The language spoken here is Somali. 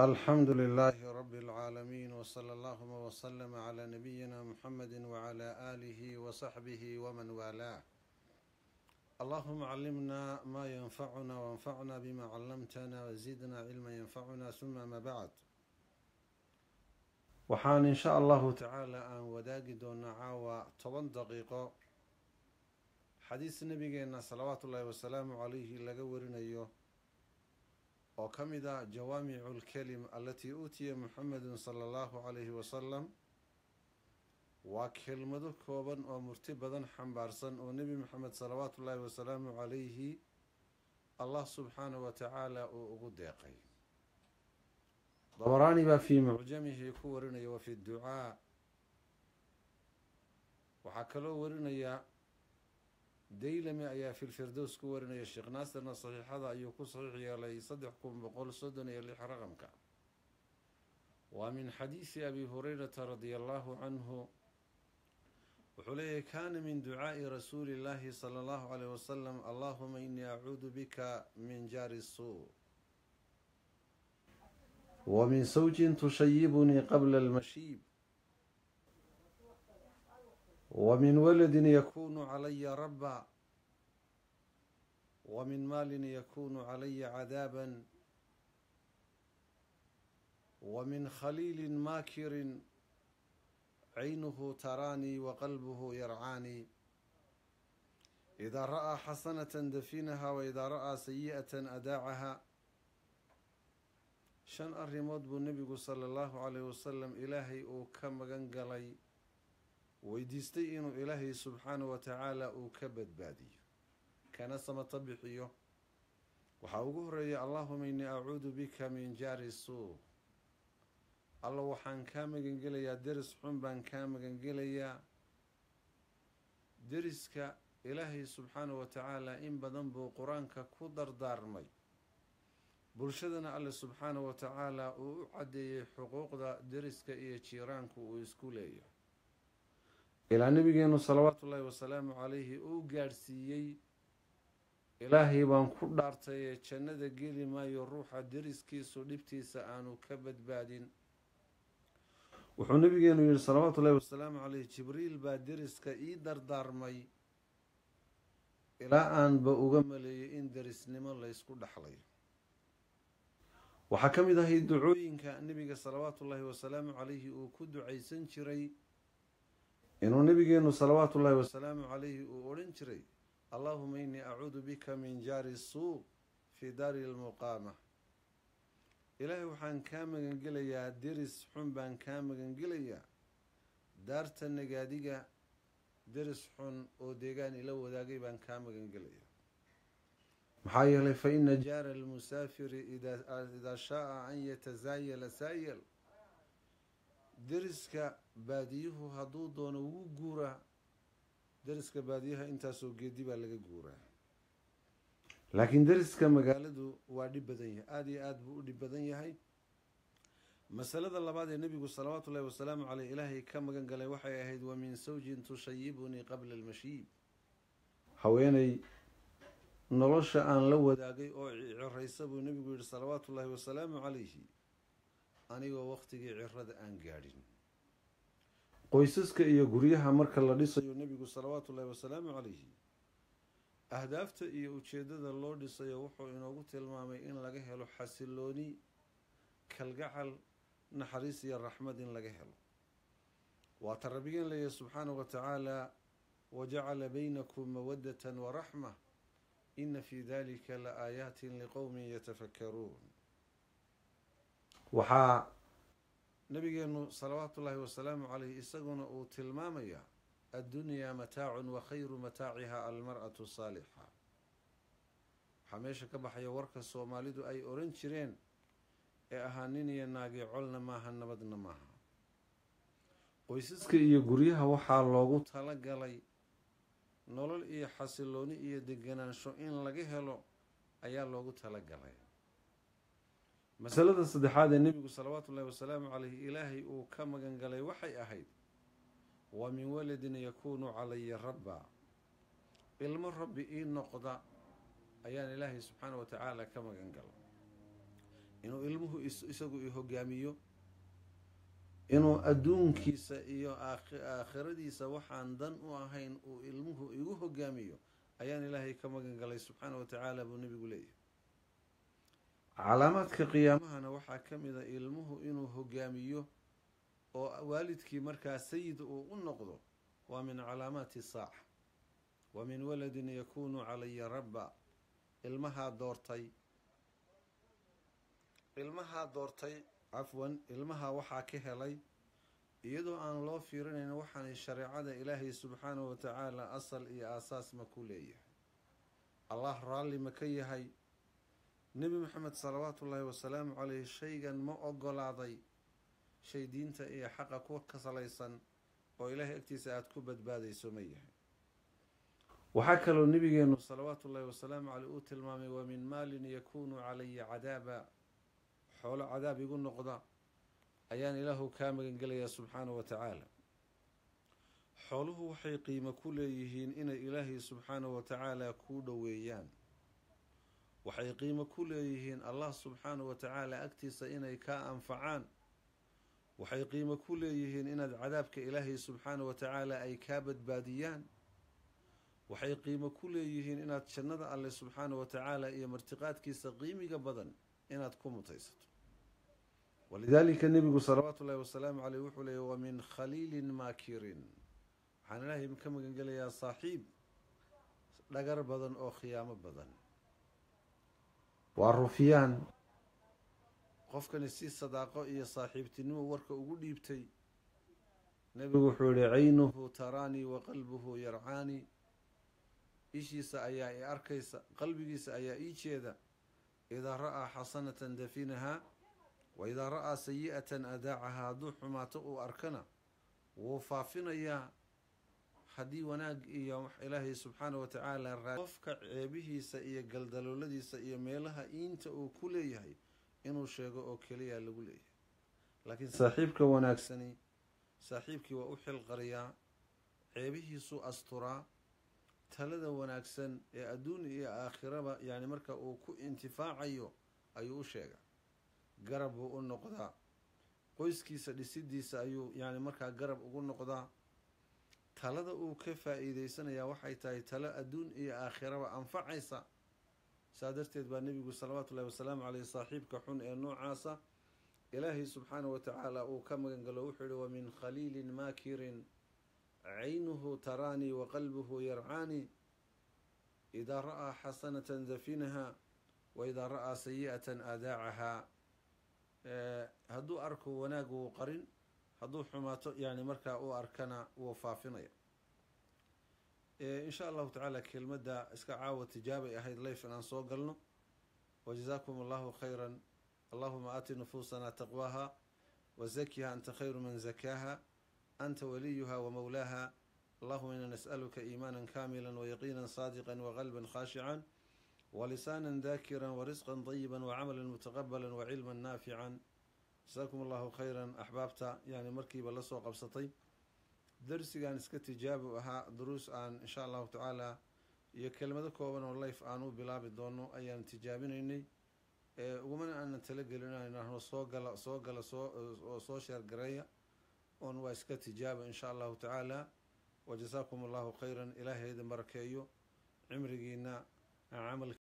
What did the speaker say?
الحمد لله رب العالمين وصلى اللهم وسلم على نبينا محمد وعلى آله وصحبه ومن والاه اللهم علمنا ما ينفعنا وانفعنا بما علمتنا وزدنا علما ينفعنا ثم ما بعد waxaan in sha allahu tacaala aan wadaagi doonaa caawa toban daqiiqo xadiis nabigeena salawaatu ullaahi wasalaamu calayhi laga warinayo oo ka mid ah jawaamicu lkelim alatii uutiya muxamedun sala allahu calayhi wasalam waa kelmado kooban oo murti badan xambaarsan oo nebi moxamed salawaatu ullaahi wasalaamu calayhi allah subxaanahu wa tacaala uu ugu deeqay. Dabaraani baa fii mucjamihi ku warinaya wa fi ducaa. Waxaa kaloo warinaya daylami ayaa filfirdows ku warinaya sheekh naasirna saxiixada ayuu ku saxiix yeelay saddex kun boqol soddon iyo lix raqamka. Waa min xadiisi abi hurayrata radia allahu canhu wuxuu leeyahy kaana min ducaa'i rasuuli llaahi sala allahu aleyh wasalam allahuma inii acuudu bika min jaari suu wa min sawjin tushayibunii qabla almashiib. ومن ولد يكون علي ربا ومن مال يكون علي عذابا ومن خليل ماكر عينه تراني وقلبه يرعاني إذا رأى حسنة دفنها وإذا رأى سيئة أداعها shan arrimood buu nebigu sala allahu caleyhi wasalam ilaahay uu ka magan galay weydiistay inuu ilaahay subxaanahu wa tacaala uu ka badbaadiyo. Kana samata bixiyo waxaa ugu horreeya allahuma innii acuudu bika min jaari suu alla waxaan kaa magangelayaa deris xun baan kaa magangelayaa. Deriska ilaahay subxaanahu wa tacaala in badan buu qur'aanka ku dardaarmay. Bulshadana alle subxaanahu wa tacaala uu u caddeeyey xuquuqda deriska iyo jiiraanku uu isku leeyahay ilaa nabigeenu salawaatu ullaahi wasalaamu calayhi uu gaadhsiiyey ilaahay baan ku dhaartayee jannada geli maayo ruuxa deriskiisu dhibtiisa aanu ka badbaadin. Wuxuu nabigeenu yihi salawaatu ullahi wasalaamu caleyhi jibriil baa deriska ii dardaarmay ilaa aanba uga maleeyay in derisnimo laysku dhexlayo waxaa ka mid ahay ducooyinka nebiga salawaatu ullaahi wasalaamu calayhi uu ku ducaysan jiray inuu nabigeenu salawaatu ullaahi wasalaamu calayhi uu odhan jiray allahuma innii acuudu bika min jaari suu fii daari lmuqaama ilaahay waxaan kaa magangelayaa deris xun baan kaa magangelayaa. Daarta nagaadiga deris xun oo deegaan ila wadaagay baan kaa magangelayaa. Maxaa yeelay fa ina jaara almusaafiri idaa shaaa an yatasaayala saayal deriska baadiyuhu hadduu doono wuu guuraa deriska baadiyaha intaasoo geedi baa laga guuraa laakiin deriska magaaladu waa dhib badan yahay aada iyo aada buu u dhib badan yahay. Masalada labaad ee nebigu salawaatu ullahi wasalaamu caleyh ilaahay ka magan galay waxay ahayd wa min sawjin tushayibunii qabla almashiib. Haweeney nolosha aan la wadaagay oo ciraysa buu nebigu yihi salawaatu ullaahi wasalaamu calayhi anigoo waqtigii cirada aan gaadhin. Qoysaska iyo guryaha marka la dhisayo nebigu salawaatu ullaahi wasalaamu calayhi ahdaafta iyo ujeeddada loo dhisayo wuxuu inoogu tilmaamay in laga helo xasilooni kalgacal naxariis iyo raxmad in laga helo. Waata rabbigeen leeyahay subxaanahu wa tacaala wajacala baynakum mawadatan waraxma ina fi dalika la aayaatin liqowmin yatafakkaruun waxaa nabigeenu salawaatu ullaahi wasalaamu caleyh isaguna uu tilmaamayaa addunyaa mataacun wa khayru mataaciha almar'atu saalixa. Waxaa meesha ka baxaya warka soomaalidu ay oran jireen ee ahaa nin iyo naagii colna maaha nabadna maaha. Qoysaska iyo guryaha waxaa loogu talagalay nolol iyo xasilooni iyo deganaansho in laga helo ayaa loogu talagalay masalada saddexaad ee nebigu salawaatu ullahi wasalaamu caleyhi ilaahay uu ka magan galay waxay ahayd wa min waladin yakuunu calaya rabba. Ilmo rabbi ii noqda ayaan ilaahay subxaana wa tacaala ka magan gala inuu ilmuhu isagu i hogaamiyo inuu adduunkiisa iyo aakhiradiisa waxaan dan u ahayn uu ilmuhu igu hogaamiyo ayaan ilaahay ka magan galay subxaana wa tacaala buu nebigu leeyahay calaamaadka qiyaamahana waxaa ka mid a ilmuhu inuu hogaamiyo oo waalidkii markaa sayid uu u noqdo waa min calaamaati saaca wa min waladin yakunu calaya rabba. Ilmahaa doortay ilmahaa doortay cafwan ilmaha waxaa ka helay iyadoo aan loo fiirinayn waxaanay shareecada ilaahay subxaanahu wa tacaala asal iyo aasaas ma ku leeyahay. Allah raalli ma ka yahay nebi maxamed salawaatu ullaahi wasalaamu caleyh shaygan ma ogolaaday shay diinta iyo xaqa ku ka salaysan oo ilaahay agtiisa aada ku badbaadayso ma yahay. Waxaa kaloo nebigeenu salawaatu ullaahi wasalaamu caleyh uu tilmaamay wa min maalin yakunu calaya cadaaba. Xoolo cadaab igu noqda ayaan ilaahu kaa magangelayaa subxaanahu wa tacaala. Xooluhu waxay qiimo ku leeyihiin inay ilaahay subxaanahu wa tacaala kuu dhoweeyaan waxay qiimo ku leeyihiin allah subxaanahu wa tacaala agtiisa inay kaa anfacaan. Waxay qiimo ku leeyihiin inaad cadaabka ilaahay subxaanahu wa tacaala ay kaa badbaadiyaan. Waxay qiimo ku leeyihiin inaad jannada alleh subxaanahu wa tacaala iyo martiqaadkiisa qiimiga badan inaad ku mutaysato. Walidaalika nebigu salawaatu ullahi wasalaamu caleyh wuxuu leeyay wa min khaliilin maakirin. Waxaan ilaahay ka magangelayaa saaxiib dhagar badan oo khiyaamo badan waa rufyaan qofkani si sadaaqo iyo saaxiibtinimo warka ugu dhiibtay. Nebigu wuxuu yihi caynuhu taraanii wa qalbuhu yarcaanii ishiisa ayaa i arkaysa qalbigiisa ayaa ii jeeda idaa ra'aa xasanatan dafinahaa wa idaa ra'aa sayi'atan adaacahaa hadduu xumaato uu arkana wuu faafinayaa haddii wanaag iyo ilaahay subxaana wa tacaala qofka ceebihiisa iyo galdalooladiisa iyo meelaha iinta uu ku leeyahay inuu sheego oo keliya lagu leeyahay. Laakiin saaxiibka wanaagsani saaxiibkii waa u xilqariyaa ceebihiisuu asturaa talada wanaagsan ee adduun iyo aakhiraba yani marka uu ku intifaacayo ayuu u sheegaa. Garab buu u noqdaa. Qoyskiisa dhisidiisa ayuu yani markaa garab ugu noqdaa talada uu ka faa-iideysanayaa waxay tahay talo adduun iyo aakhiraba anfacaysa. Saa darteed baa nebigu salawaatu ullahi wasalaamu caleyh saaxiibka xun ee noocaasa ilaahay subxaanahu wa tacaala uu ka magan galo wuxuu yihi wa min khaliilin maakirin caynuhu taraanii wa qalbuhu yarcaanii idaa ra'aa xasanatan dafinaha wa idaa ra'aa sayi'atan adaacahaa hadduu arko wanaag wuu qarin hadduu xumaato yani markaa uu arkana wuu faafinaya. Insha allahu tacaala kelmadda iska caawa tijaabay ahayd leyf inaan soo galno. Wajazaakum allahu khayra allahuma aati nufuusana taqwaha wazakiha anta khayru man zakaaha anta waliyuha wamawlaaha allahuma ina nas'aluka iimaana kamila wayaqiina saadiqa waqalba khashican walisaana dakira warisqa طayiba wacamala mutaqabala wacilma naafica jasaakum allahu khayra axbaabta yani markiiba la soo qabsatay. Darsigan iska tijaabi ahaa duruus aan insha allahu tacaala iyo kelmado kooban oo life aan u bilaabi doono ayaan tijaabinaynay. Ugumana aanan talagelinayno soo gala soo gala soo soo sheergareeya oon waa iska tijaaba insha allahu tacaala. Wajasaakum allahu khayran ilaahay barakeeyo cimrigiina camal